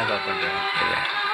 なかったんじゃなくて。